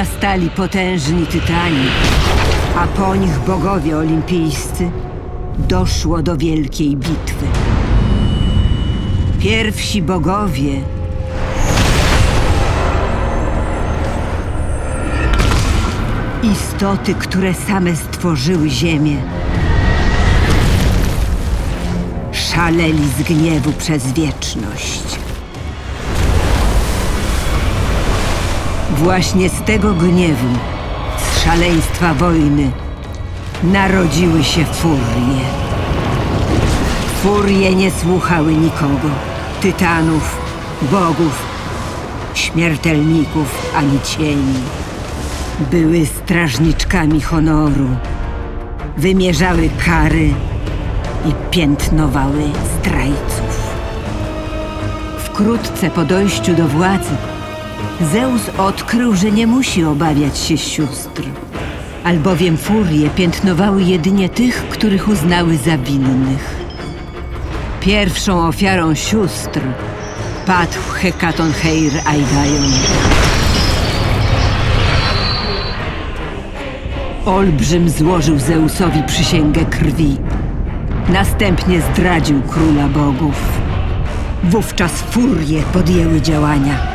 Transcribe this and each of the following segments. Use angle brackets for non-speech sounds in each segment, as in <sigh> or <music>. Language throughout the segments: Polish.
Nastali potężni tytani, a po nich bogowie olimpijscy, doszło do wielkiej bitwy. Pierwsi bogowie istoty, które same stworzyły ziemię. Szaleli z gniewu przez wieczność. Właśnie z tego gniewu, z szaleństwa wojny, narodziły się furie. Furie nie słuchały nikogo, tytanów, bogów, śmiertelników ani cieni. Były strażniczkami honoru, wymierzały kary i piętnowały zdrajców. Wkrótce po dojściu do władzy, Zeus odkrył, że nie musi obawiać się sióstr, albowiem furie piętnowały jedynie tych, których uznały za winnych. Pierwszą ofiarą sióstr padł Hekaton Heir Aigaion. Olbrzym złożył Zeusowi przysięgę krwi. Następnie zdradził króla bogów. Wówczas furie podjęły działania.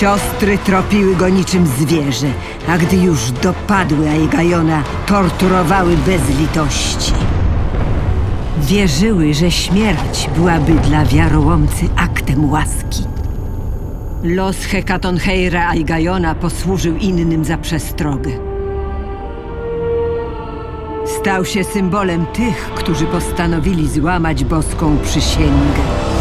Siostry tropiły go niczym zwierzę, a gdy już dopadły Aigaiona, torturowały bez litości. Wierzyły, że śmierć byłaby dla wiarołomcy aktem łaski. Los Hekaton Heira Aigaiona posłużył innym za przestrogę. Stał się symbolem tych, którzy postanowili złamać boską przysięgę.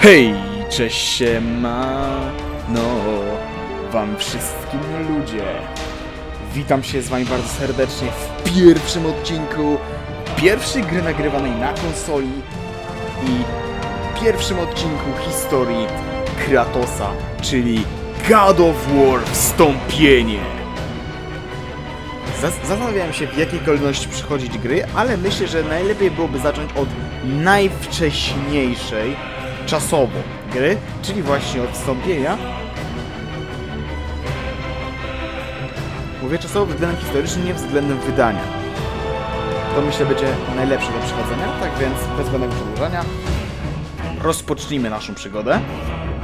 Hej, cześć siema, no wam wszystkim ludzie. Witam się z wami bardzo serdecznie w pierwszym odcinku pierwszej gry nagrywanej na konsoli i pierwszym odcinku historii Kratosa, czyli God of War Wstąpienie. Zas- Zastanawiałem się w jakiej kolejności przychodzić gry, ale myślę, że najlepiej byłoby zacząć od najwcześniejszej czasowo gry, czyli właśnie od wstąpienia. Mówię czasowo względem historycznym, nie względem wydania. To myślę będzie najlepsze do przechodzenia, tak więc bez zbędnego przedłużania rozpocznijmy naszą przygodę.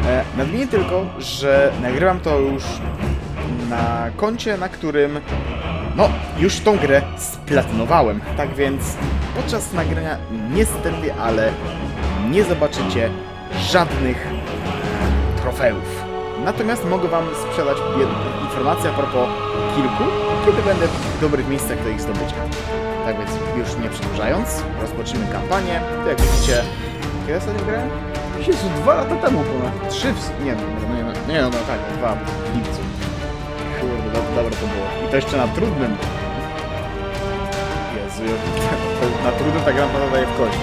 E, nadmienię tylko, że nagrywam to już na koncie, na którym no, już tą grę splatynowałem. Tak więc podczas nagrania niestety, ale nie zobaczycie żadnych trofeów. Natomiast mogę Wam sprzedać jedną informację a propos kilku, kiedy będę w dobrych miejscach do ich zdobycia. Tak więc już nie przedłużając, rozpocznijmy kampanię. To jak widzicie, kiedy ostatnio grałem? Jezu, dwa lata temu ponad. Trzy w... Nie, no, no, nie, no, nie, no, no tak, dwa w lipcu. Kurde, do, dobre to było. I to jeszcze na trudnym. Jezu, <laughs> na trudnym ta gra daje w kość.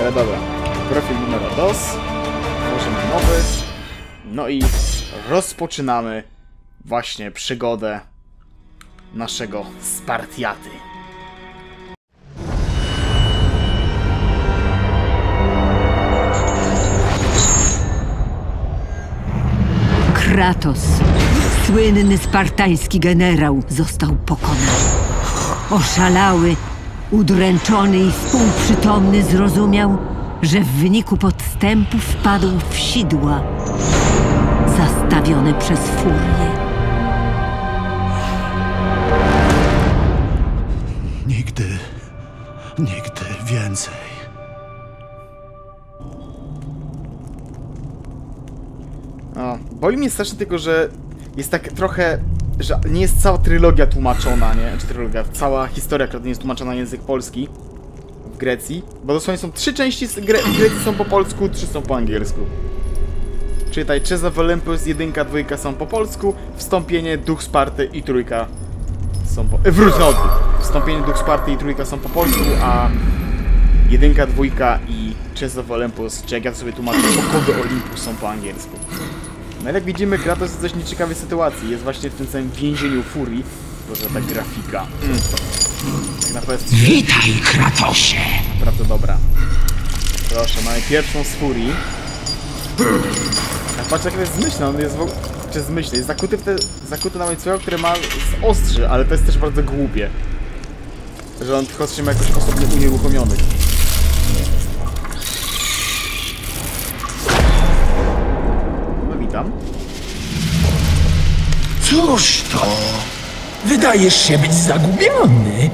Ale dobra. Profil numer DOS. Tworzymy nowy. No i rozpoczynamy właśnie przygodę naszego Spartiaty. Kratos, słynny spartański generał, został pokonany. Oszalały, udręczony i współprzytomny zrozumiał, że w wyniku podstępu wpadł w sidła zastawione przez furię. Nigdy, nigdy więcej. O, boli mnie strasznie tylko, że jest tak trochę, że nie jest cała trylogia tłumaczona, nie? Czy trylogia, cała historia, która nie jest tłumaczona na język polski Grecji. Bo dosłownie są trzy części z Gre Grecji są po polsku, trzy są po angielsku. Czytaj, Chess of Olympus, jedynka, dwójka są po polsku, wstąpienie, duch Sparty i trójka są po... E, wróć na odwrót. Wstąpienie, duch Sparty i trójka są po polsku, a jedynka, dwójka i Chess of Olympus, czy jak ja sobie tłumaczę, pokody Olympus są po angielsku. No jak widzimy, Kratos jest w dość nieciekawej sytuacji. Jest właśnie w tym samym więzieniu Furii. Boże, ta grafika. Mm. Jak na PS3, Witaj, Kratosie! naprawdę dobra. Proszę, mamy pierwszą z Furii. A patrz, jak to jest zmyślne, on jest w ogóle... Czy zmyślny, jest zakuty, w te, zakuty na łańcucha, które ma z ostrzy, ale to jest też bardzo głupie. Że on tych ostrzy ma jakoś osobno unieruchomionych. No witam. Cóż to? Wydajesz się być zagubiony.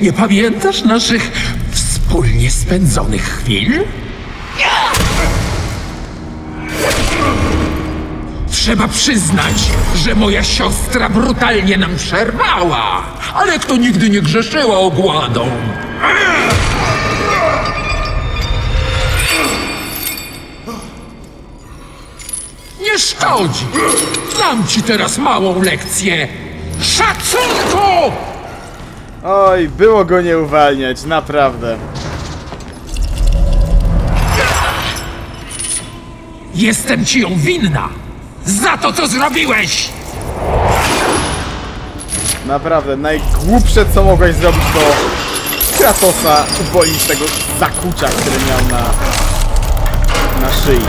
Nie pamiętasz naszych wspólnie spędzonych chwil? Trzeba przyznać, że moja siostra brutalnie nam przerwała, ale kto nigdy nie grzeszyła ogładą. Nie szkodzi. Dam ci teraz małą lekcję. Szacunku! Oj, było go nie uwalniać, naprawdę. Jestem ci ją winna. Za to, co zrobiłeś! Naprawdę, najgłupsze co mogłeś zrobić to Kratosa uwolnić tego zakucia, który miał na, na szyi.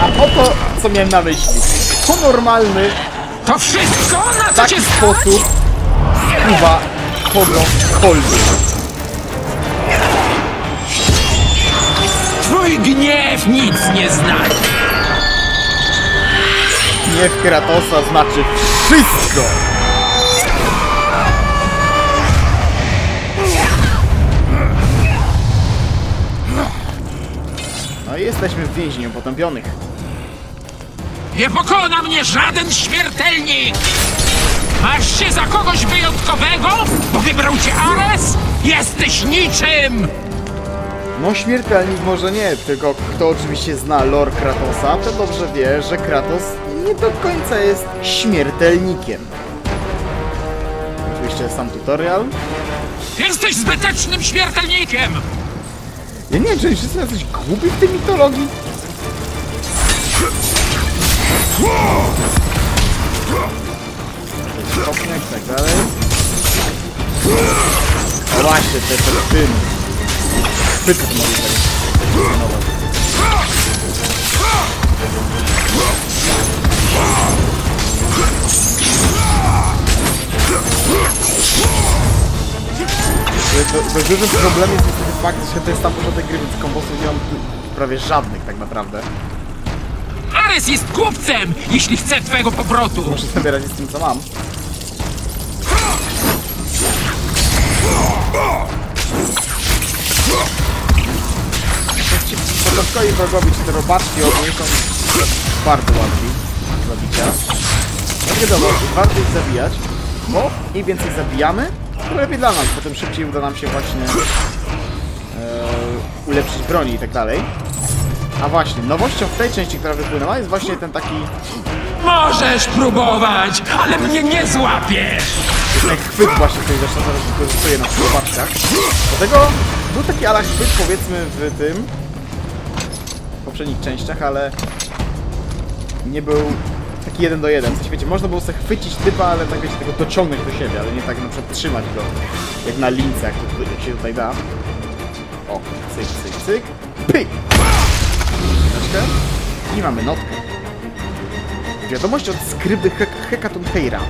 A oto co miałem na myśli. To normalny, To wszystko, na co taki cię stać? sposób skuwa kogo kolby. Twój gniew nic nie znaczy. Gniew Kratosa znaczy wszystko! No i jesteśmy w więzieniu potępionych. Nie pokona mnie żaden śmiertelnik! Masz się za kogoś wyjątkowego, bo wybrał cię Ares? Jesteś niczym! No śmiertelnik może nie, tylko kto oczywiście zna lore Kratosa, to dobrze wie, że Kratos nie do końca jest śmiertelnikiem. Oczywiście sam tutorial. Jesteś zbytecznym śmiertelnikiem! Ja nie wiem, czy wszyscy jacyś głupi w tej mitologii? Kopniak tak dalej. O właśnie, te, te tym. Chwyty mogli. Do, do dużym problemem jest fakt, że to jest tam początek gry, więc kombosów nie mam prawie żadnych tak naprawdę. Ares jest głupcem, jeśli chce twojego powrotu! Muszę sobie radzić z tym, co mam. Początkowi wrogowie, czy te robaczki niej są bardzo łatwi do zabicia. Wiadomo, warto ich zabijać, bo im więcej zabijamy, tym lepiej dla nas. Potem szybciej uda nam się właśnie e, ulepszyć broni i tak dalej. A właśnie, nowością w tej części, która wypłynęła jest właśnie ten taki Możesz próbować, ale mnie nie złapiesz! jak chwyt właśnie, który zresztą teraz wykorzystuje na przyłowaczkach. Dlatego był taki ala chwyt powiedzmy w tym w poprzednich częściach, ale nie był taki jeden do jeden. W sensie wiecie, można było sobie chwycić typa, ale tak wiecie, tego dociągnąć do siebie, ale nie tak na przykład trzymać go jak na lince, jak, to, jak się tutaj da. O, cyk, cyk, cyk. Pyk! Chwileczkę. I mamy notkę. Wiadomość od skryby Hek- Hekatoncheira.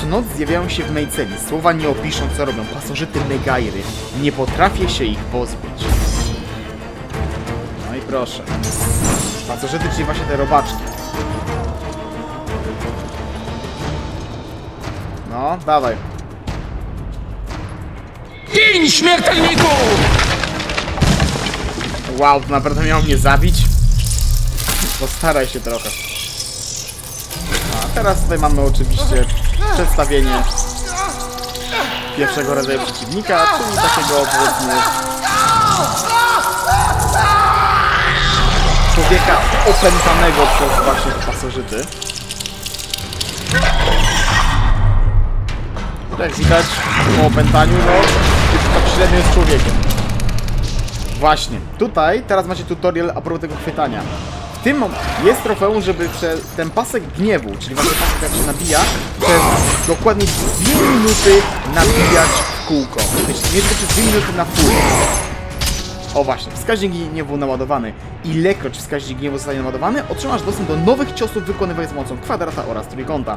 Co noc zjawiają się w mej celi. Słowa nie opiszą, co robią. Pasożyty Megairy. Nie potrafię się ich pozbyć. No i proszę. Pasożyty, czyli właśnie te robaczki. No, dawaj. Gin, śmiertelniku! Wow, to naprawdę miał mnie zabić? Postaraj się trochę. A teraz tutaj mamy oczywiście przedstawienie pierwszego rodzaju przeciwnika, czyli takiego powiedzmy człowieka opętanego przez właśnie pasożyty. Jak widać po opętaniu, no tak średnio jest człowiekiem. Właśnie, tutaj teraz macie tutorial a propos tego chwytania. Tym jest trofeum, żeby ten pasek gniewu, czyli właśnie pasek jak się nabija, przez dokładnie 2 minuty nabijać w kółko. Nie tylko 2 minuty na full. O właśnie, wskaźnik gniewu naładowany. Ilekroć wskaźnik gniewu zostanie naładowany, otrzymasz dostęp do nowych ciosów wykonywanych z pomocą kwadrata oraz trójkąta.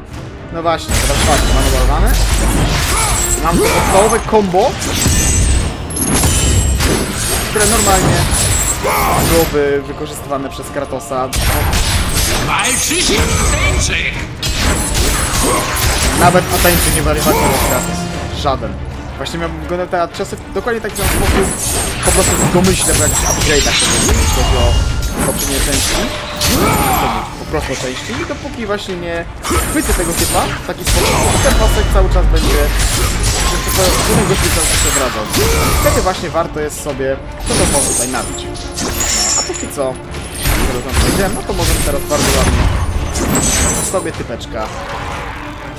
No właśnie, teraz patrzcie, mam naładowane. Mam to podstawowe combo, które normalnie byłoby wykorzystywane przez Kratosa. Walczy się tańczy! Nawet o tańczy nie walczył Kratos. Żaden. Właśnie miałbym wyglądał te czasy dokładnie tak samo po prostu w domyśle w jakichś upgrade'ach, jeżeli chodzi o toczenie części. Po prostu części. I dopóki właśnie nie chwycę tego typa w taki sposób, to ten pasek cały czas będzie że to główny gości cały czas się wracał. Wtedy właśnie warto jest sobie to to tutaj nabić. No, a póki co, skoro tam powiedziałem, no to możemy teraz bardzo ładnie sobie typeczka.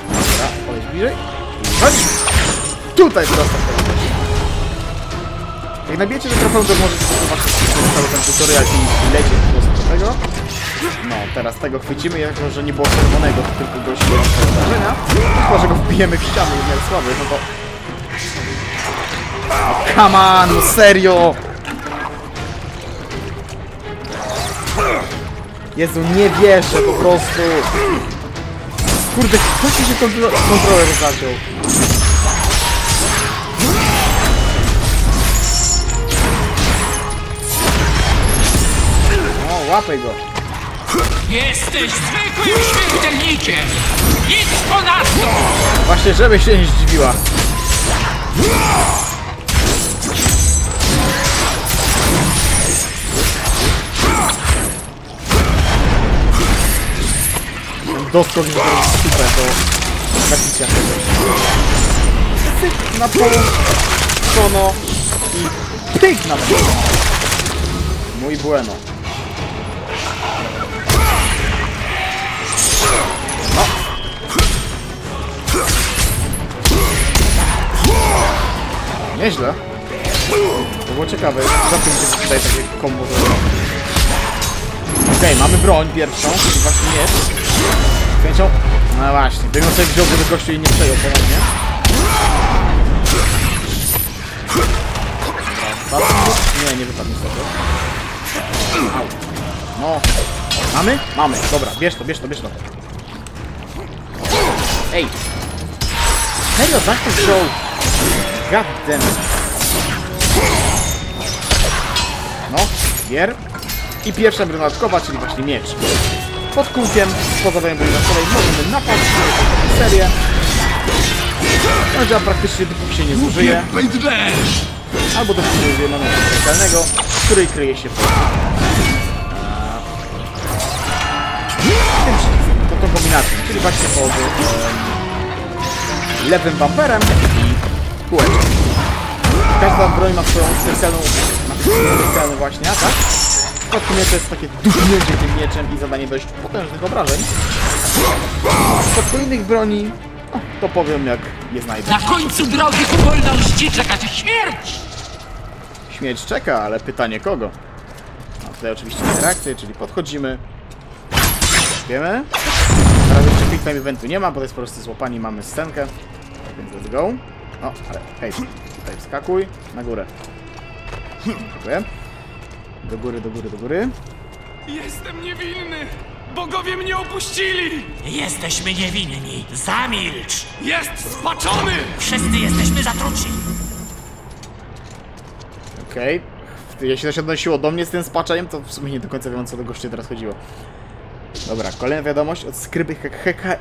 Dobra, podejdź bliżej. Chodź! Tutaj prosto w. Jak nabijecie do trofeum, to możecie zobaczyć cały ten tutorial i lecieć po prostu do tego. No, teraz tego chwycimy, jako że nie było czerwonego, tylko gość do zdarzenia. Chyba, że go wbijemy w ścianę jest słaby, no to... No, come on, serio! Jezu, nie wierzę po prostu! Kurde, ci się kontro kontroler zaciął? O, łapaj go. Jesteś zwykłym śmiertelnikiem! Nic ponadto! Właśnie, żeby się nie zdziwiła. Doskok to jest super do zabicia. Pyk na pół, kono i pyk na pół. Mój bueno. Nieźle. To było ciekawe. Za tym, że tutaj takie kombo zrobiło. Okej, mamy broń pierwszą, czyli właśnie jest. Chęcią... No właśnie, gdybym sobie wziął, gdyby gościu jej nie przejął ponownie. Nie, nie wypadł niestety. Au. No. Mamy? Mamy. Dobra, bierz to, bierz to, bierz to. Ej! Serio, tak to wziął? God damn it. No, gier. I pierwsza broń dodatkowa, czyli właśnie miecz. Pod kółkiem, po zadaniem broni dodatkowej możemy napaść na serię. No działa praktycznie dopóki się nie zużyje. Albo dopóki nie użyje momentu specjalnego, w której kryje się pod. Tym przyciskiem, to tą kombinacją, czyli właśnie pod lewym bumperem i Każda broń ma swoją specjalną, ma specjalny właśnie atak. W przypadku miecza jest takie dupnięcie tym mieczem i zadanie dość potężnych obrażeń. W przypadku innych broni, o, to powiem jak je znajdę. Na końcu drogi ku wolności czeka cię śmierć! Śmierć czeka, ale pytanie kogo? Mam tutaj oczywiście interakcję, czyli podchodzimy. Wiemy. Teraz jeszcze quick time eventu nie ma, bo to jest po prostu złapani, mamy scenkę. Więc let's go. O, ale hej, tutaj wskakuj. Na górę. Dziękuję. Do góry, do góry, do góry. Jestem niewinny! Bogowie mnie opuścili! Jesteśmy niewinni. Zamilcz! Jest spaczony! Wszyscy jesteśmy zatruci. Okej. Jeśli to się odnosiło do mnie z tym spaczeniem, to w sumie nie do końca wiem o co do gości teraz chodziło. Dobra, kolejna wiadomość od skryby he- he-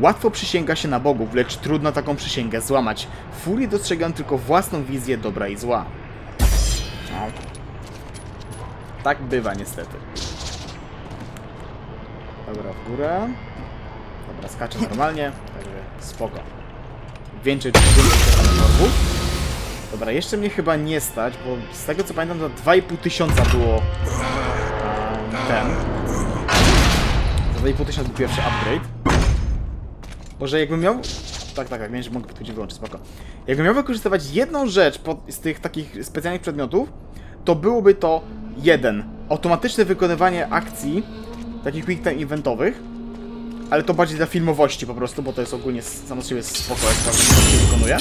Łatwo przysięga się na bogów, lecz trudno taką przysięgę złamać. Furii dostrzegają tylko własną wizję dobra i zła. No. Tak bywa niestety. Dobra, w górę. Dobra, skaczę normalnie, także spoko. Więcej więcej Dobra, jeszcze mnie chyba nie stać, bo z tego co pamiętam za 2,5 tysiąca było em, ten. Za 2,5 tysiąca był pierwszy upgrade. Może jakbym miał... Tak, tak, tak, wiem, że mogę tu wyłączyć, spoko. Jakbym miał wykorzystywać jedną rzecz z tych takich specjalnych przedmiotów, to byłoby to jeden. Automatyczne wykonywanie akcji, takich quick time eventowych, ale to bardziej dla filmowości po prostu, bo to jest ogólnie samo z siebie spoko, jak jak się wykonuje.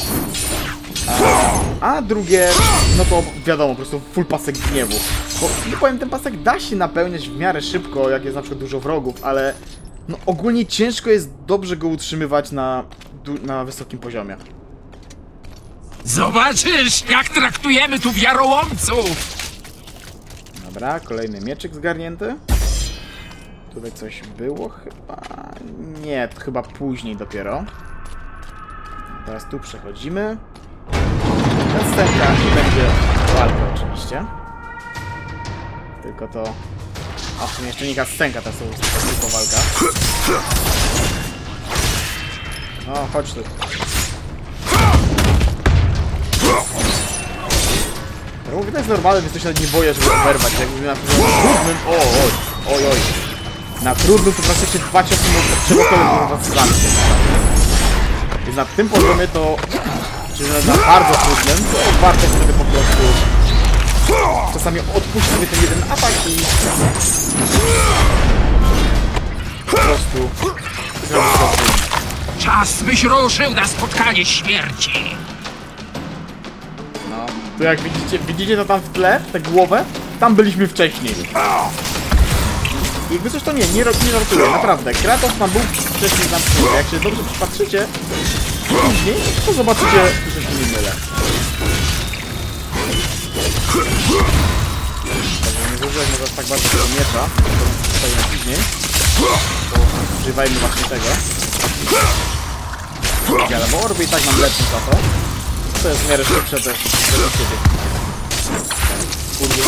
A, a drugie, no to wiadomo, po prostu full pasek gniewu. Bo nie powiem, ten pasek da się napełniać w miarę szybko, jak jest na przykład dużo wrogów, ale no ogólnie ciężko jest dobrze go utrzymywać na, na wysokim poziomie. Zobaczysz, jak traktujemy tu wiarołomców! Dobra, kolejny mieczyk zgarnięty. Tutaj coś było chyba... Nie, to chyba później dopiero. Teraz tu przechodzimy. Następna będzie walka oczywiście. Tylko to... A w sumie jeszcze nie kastenka, to są tylko walka. No, chodź tu. Ja to jest normalne, więc to się nie boję, żeby oberwać. Jakby na trudnym... O, oj, oj, oj. Na trudnym to praktycznie dwa ciosy was zamknąć. Więc na tym poziomie to... Czyli na, bardzo trudnym, to warto sobie po prostu... Czasami odpuścić sobie ten jeden atak i... Po prostu... Zrobić to. Czas byś ruszył na spotkanie śmierci! No. Tu jak widzicie, widzicie to tam w tle, tę głowę? Tam byliśmy wcześniej. I Jakby coś to nie, nie, nie żartuję, naprawdę. Kratos tam był wcześniej zamknięty. Jak się dobrze przypatrzycie, później, to zobaczycie, że się nie mylę. Także nie zużyłem może aż tak bardzo tego miecza, to zostaje na później. Używajmy właśnie tego. Ale bo orby i tak nam lepszy za to. To jest w miarę szybsze też. Według ciebie. Kurde.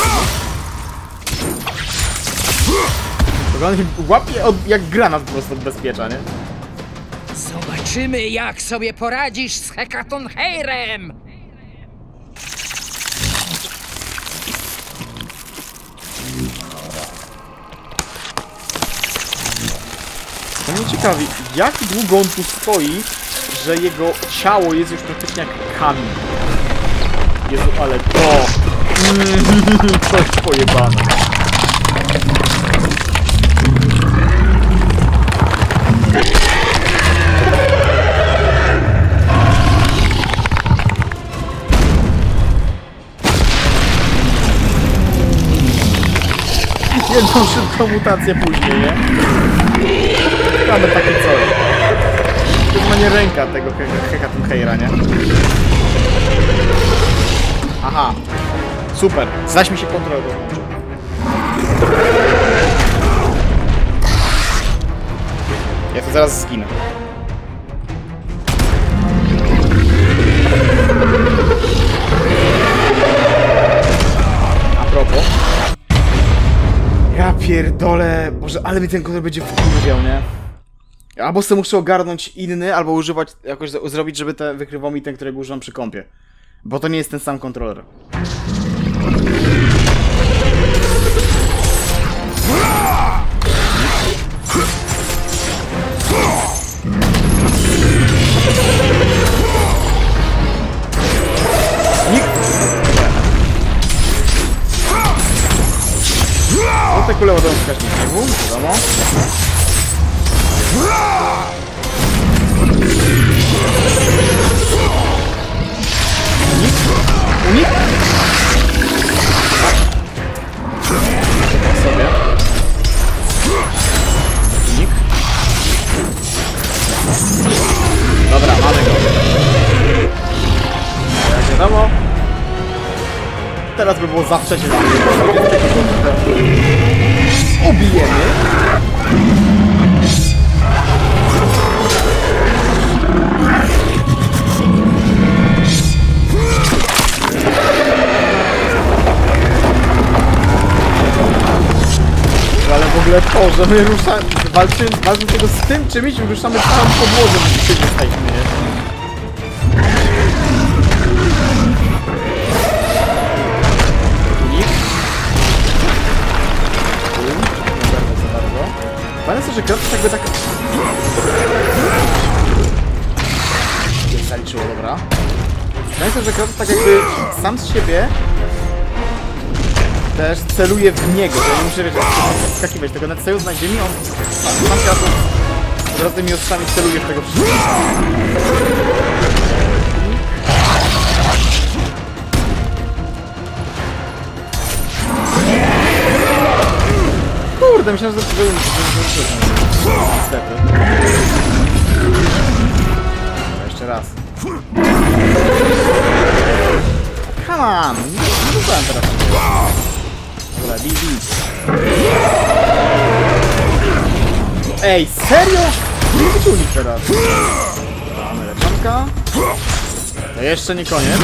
Wygląda się łapie od, jak granat po prostu od bezpiecza, nie? Zobaczymy, jak sobie poradzisz z Hekatonheirem! Mnie ciekawi, jak długo on tu stoi, że jego ciało jest już praktycznie jak kamień. Jezu, ale to... <laughs> Mm, Coś pojebane. Jedną szybką mutację później, nie? Mamy takie coś. To jest nie ręka tego He- Hekatunheira, nie? Aha. Super. Zaś mi się kontrolę. Ja to zaraz zginę. A propos. Ja pierdolę. Boże, ale mi ten kontrol będzie wkurwiał, nie? Albo sobie muszę ogarnąć inny, albo używać, jakoś zrobić, żeby te wykrywał mi ten, którego używam przy kompie. Bo to nie jest ten sam kontroler. Nikt... O, te kule ładują śniegu, wiadomo. Unik? Tak sobie. Unik. Dobra, mamy go. Teraz by było zawsze się Ubijemy. Że my ruszamy, walczymy, walczymy tego z tym czymś, ruszamy całą podłogę, my się jesteśmy, nie? Fajne jest to, że Kratos jakby tak... Zaliczyło, dobra. Fajne jest to, że Kratos tak jakby sam z siebie też celuję w niego, to nie muszę wiesz, skakiwać, tylko nacelując na ziemi, on sam teraz od razu tymi ostrzami celuje w tego przeciwnika. Kurde, myślałem, że to że- Niestety. Jeszcze raz. Come on! Nie rzucałem teraz. Ej, serio? Nie wyczulik teraz. Mamy leczonka. To jeszcze nie koniec.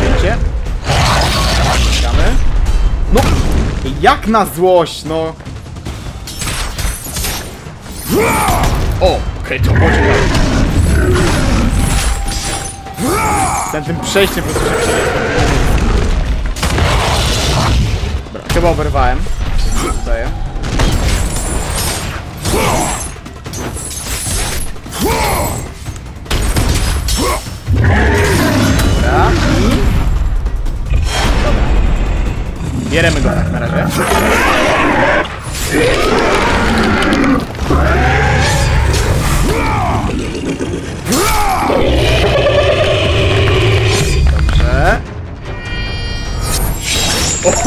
Cięcie. Czekamy. No! Jak na złość, no! O! Okej, to było ciekawe. Ten tym przejściem po prostu się. Dobra, chyba oberwałem. Zdaję. Dobra, i... Dobra. Bieremy go tak na razie.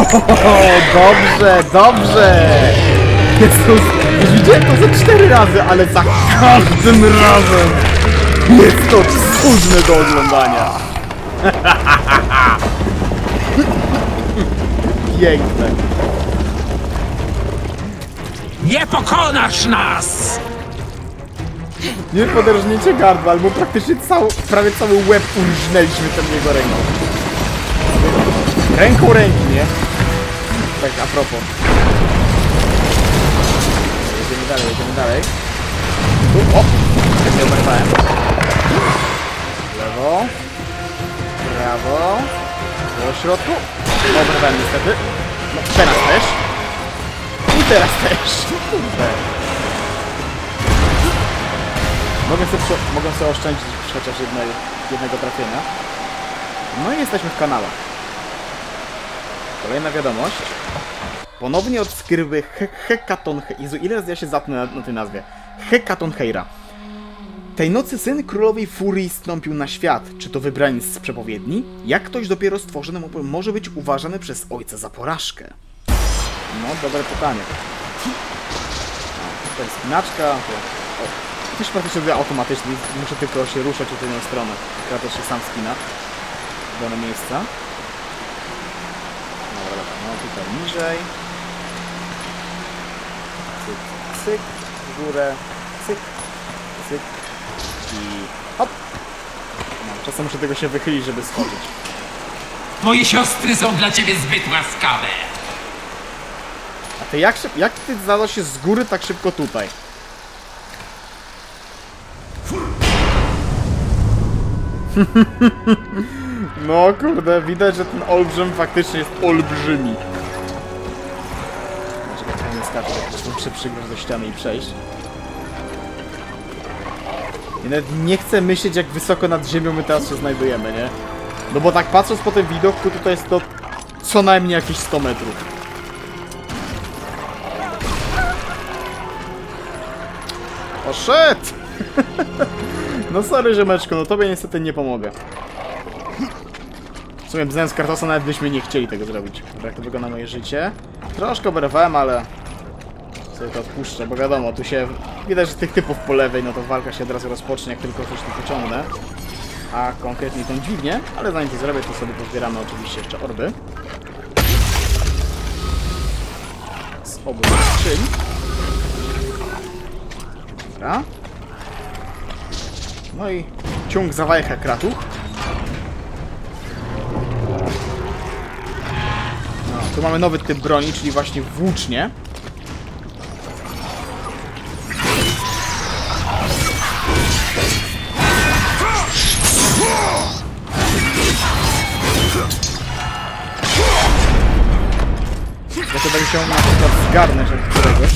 <laughs> dobrze, dobrze! Jezus, już widziałem to ze cztery razy, ale za każdym razem jest to cudne do oglądania. <laughs> Piękne. Nie pokonasz nas! Nie poderżnięcie gardła, albo praktycznie cały, prawie cały łeb urżnęliśmy ten jego ręką. Ręką ręki, nie? Tak a propos. Jedziemy dalej, jedziemy dalej. Tu, o! Jak nie oberwałem. Lewo. Prawo. Po środku. Oberwałem niestety. No, teraz też. I teraz też. Mogę sobie, mogę sobie oszczędzić chociaż jednej, jednego trafienia. No i jesteśmy w kanale. Kolejna wiadomość. Ponownie od skrywy He Hekaton... He Jezu, ile razy ja się zapnę na, na tej nazwie? Hekaton Heira. Tej nocy syn królowej Furii stąpił na świat. Czy to wybraniec z przepowiedni? Jak ktoś dopiero stworzony mo- może być uważany przez ojca za porażkę? No, dobre pytanie. To jest spinaczka. Się praktycznie odbywa automatycznie. Muszę tylko się ruszać w jedną stronę. Kratos się sam spina. Dane miejsca. Dobra, no tutaj niżej. Cyk, w górę, cyk, cyk i hop. No, czasem muszę tego się wychylić, żeby schodzić. Moje siostry są dla ciebie zbyt łaskawe. A ty jak, szyb- jak ty znalazłeś się z góry tak szybko tutaj? <laughs> No kurde, widać, że ten olbrzym faktycznie jest olbrzymi. Czekaj, nie skaczę, muszę przygrać do ściany i przejść. I nawet nie chcę myśleć, jak wysoko nad ziemią my teraz się znajdujemy, nie? No bo tak patrząc po tym widoku, tutaj jest to co najmniej jakieś 100 metrów. Poszedł! <laughs> no sorry, Rzemeczko, no tobie niestety nie pomogę. W sumie znając Kartosa nawet byśmy nie chcieli tego zrobić. Jak to wygląda moje życie. Troszkę oberwałem, ale sobie to odpuszczę, bo wiadomo, tu się... Widać, że tych typów po lewej, no to walka się od razu rozpocznie, jak tylko coś tu pociągnę. A konkretnie tą dźwignię, ale zanim to zrobię, to sobie pozbieramy oczywiście jeszcze orby. Z obu skrzyń. Dobra. No i ciąg zawajcha kratuch. No, tu mamy nowy typ broni, czyli właśnie włócznie. Będę się któregoś.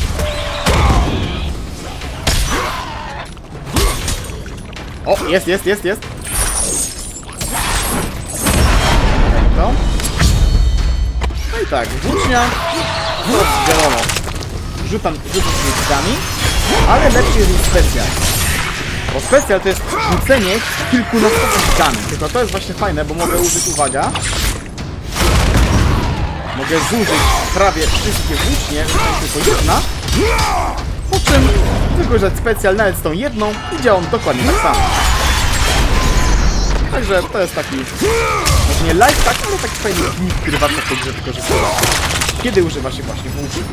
O, jest, jest, jest, jest. To. No i tak, włócznia. Wiadomo. Rzucam, rzucam z ale lepszy jest specjal. Bo specjal to jest rzucenie kilkunastu ścian. Tylko to jest właśnie fajne, bo mogę użyć, uwaga, mogę zużyć prawie wszystkie włócznie, tylko jedna, po czym wykorzystać specjal nawet z tą jedną i działa on dokładnie tak samo. Także to jest taki, może nie lifehack, ale taki fajny gimmick, który warto w tej grze wykorzystywać. Kiedy używa się właśnie włóczni.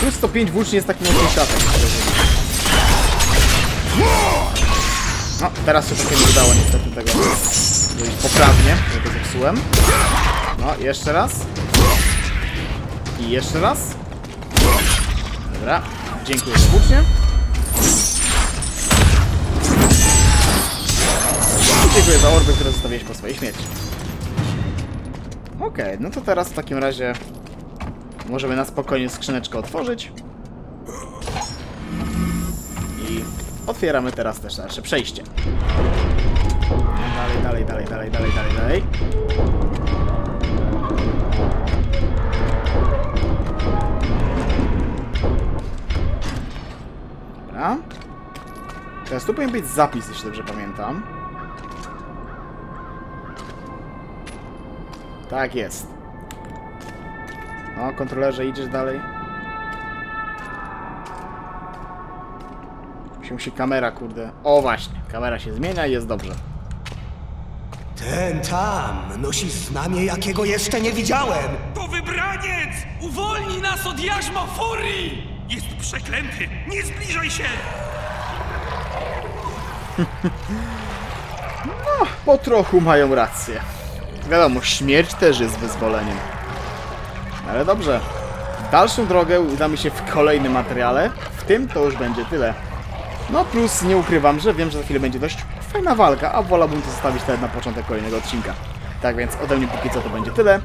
Plus 105 włóczni jest takim mocnym. No, teraz się trochę nie udało niestety tego zrobić poprawnie, że to zepsułem. No, jeszcze raz. I jeszcze raz. Dobra, dziękuję za dziękuję za orby, które zostawiłeś po swojej śmierci. Okej, no to teraz w takim razie możemy na spokojnie skrzyneczkę otworzyć. Otwieramy teraz też nasze przejście. Dalej, dalej, dalej, dalej, dalej, dalej, dalej. Dobra. Teraz tu powinien być zapis, jeśli dobrze pamiętam. Tak jest. No, kontrolerze, idziesz dalej. Się musi kamera, kurde. O, właśnie. Kamera się zmienia i jest dobrze. Ten tam nosi znamie, jakiego jeszcze nie widziałem. To wybraniec! Uwolni nas od jarzma furii! Jest przeklęty! Nie zbliżaj się! <laughs> Po trochu mają rację. Wiadomo, śmierć też jest wyzwoleniem. Ale dobrze. Dalszą drogę udamy się w kolejnym materiale. W tym to już będzie tyle. No plus nie ukrywam, że wiem, że za chwilę będzie dość fajna walka, a wolałbym to zostawić nawet na początek kolejnego odcinka. Tak więc ode mnie póki co to będzie tyle.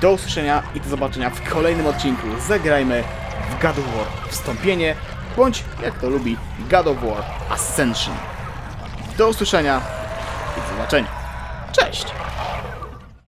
Do usłyszenia i do zobaczenia w kolejnym odcinku. Zagrajmy w God of War Wstąpienie, bądź jak to lubi God of War Ascension. Do usłyszenia i do zobaczenia. Cześć!